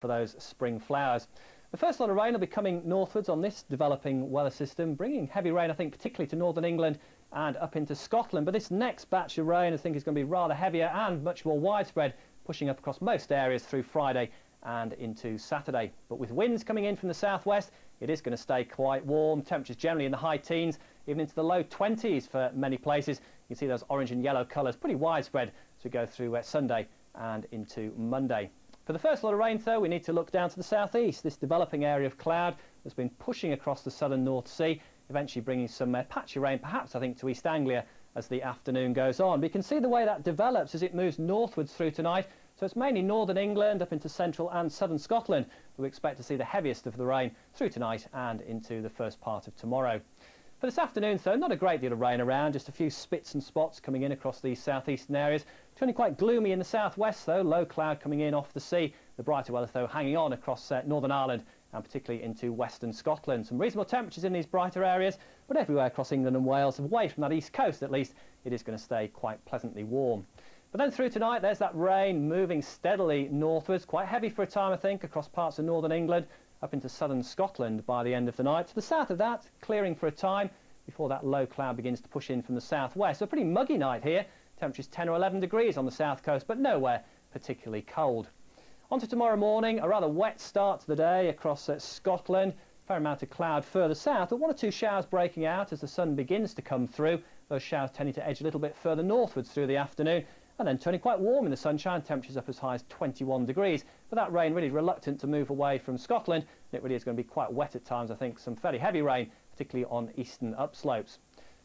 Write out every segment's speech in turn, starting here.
for those spring flowers. The first lot of rain will be coming northwards on this developing weather system, bringing heavy rain, I think, particularly to northern England and up into Scotland. But this next batch of rain, I think, is going to be rather heavier and much more widespread, pushing up across most areas through Friday and into Saturday. But with winds coming in from the southwest, it is going to stay quite warm. Temperatures generally in the high teens, even into the low 20s for many places. You can see those orange and yellow colours pretty widespread as we go through uh, Sunday and into Monday. For the first lot of rain, though, we need to look down to the southeast, this developing area of cloud that's been pushing across the southern North Sea, eventually bringing some uh, patchy rain, perhaps, I think, to East Anglia as the afternoon goes on. You can see the way that develops as it moves northwards through tonight. So it's mainly northern England up into central and southern Scotland we expect to see the heaviest of the rain through tonight and into the first part of tomorrow. For this afternoon, though, not a great deal of rain around, just a few spits and spots coming in across these southeastern areas. Turning quite gloomy in the southwest, though, low cloud coming in off the sea. The brighter weather, though, hanging on across uh, Northern Ireland and particularly into western Scotland. Some reasonable temperatures in these brighter areas, but everywhere across England and Wales, away from that east coast at least, it is going to stay quite pleasantly warm. But then through tonight, there's that rain moving steadily northwards, quite heavy for a time, I think, across parts of northern England, up into southern Scotland by the end of the night. To the south of that, clearing for a time before that low cloud begins to push in from the southwest. So a pretty muggy night here. Temperatures 10 or 11 degrees on the south coast, but nowhere particularly cold. On to tomorrow morning, a rather wet start to the day across uh, Scotland. Fair amount of cloud further south, but one or two showers breaking out as the sun begins to come through. Those showers tending to edge a little bit further northwards through the afternoon and then turning quite warm in the sunshine, temperatures up as high as 21 degrees. But that rain really reluctant to move away from Scotland. It really is going to be quite wet at times, I think. Some fairly heavy rain, particularly on eastern upslopes.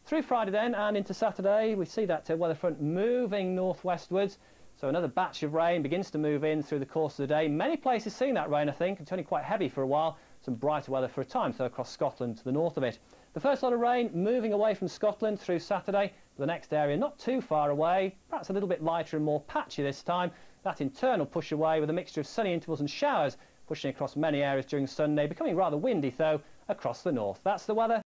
Through Friday then and into Saturday, we see that uh, weather front moving northwestwards. So another batch of rain begins to move in through the course of the day. Many places seeing that rain, I think. It's only quite heavy for a while. Some brighter weather for a time, so across Scotland to the north of it. The first lot of rain moving away from Scotland through Saturday. The next area not too far away, perhaps a little bit lighter and more patchy this time. That internal push away with a mixture of sunny intervals and showers pushing across many areas during Sunday, becoming rather windy though across the north. That's the weather.